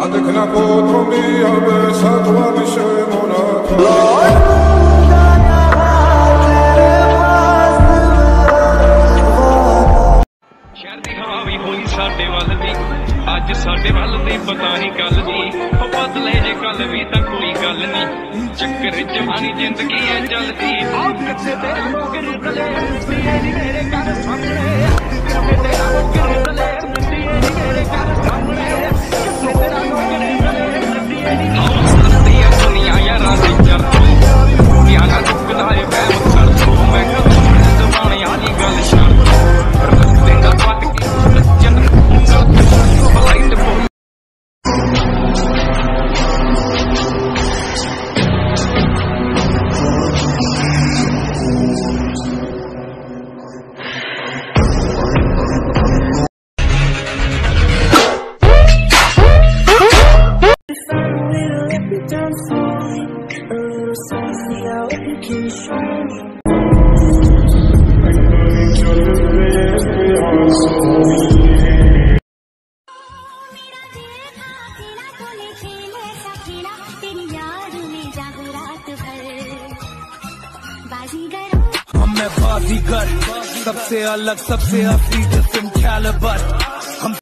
At the club, ਪਤਾ ਨਹੀਂ ਗੱਲ ਦੀ ਉਹ ਬਦਲੇ ਜੇ ਕੱਲ ਵੀ ਤਾਂ ਕੋਈ ਗੱਲ ਨਹੀਂ ਚੱਕਰ ਜਵਾਨੀ ਜ਼ਿੰਦਗੀ ਐ ਚੱਲਦੀ ਆਹ ਕਿੱਥੇ ਤੇਰਾ ਲੋਕ ਰੁਕਲੇ ਮਿੱਟੀ ਐ ਨੀ ਮੇਰੇ ਘਰ ਸਾਹਮਣੇ ਕਿੱਥੇ ਤੇਰਾ ਲੋਕ मैं बाजीगर सबसे अलग सबसे जिसम कैलिबर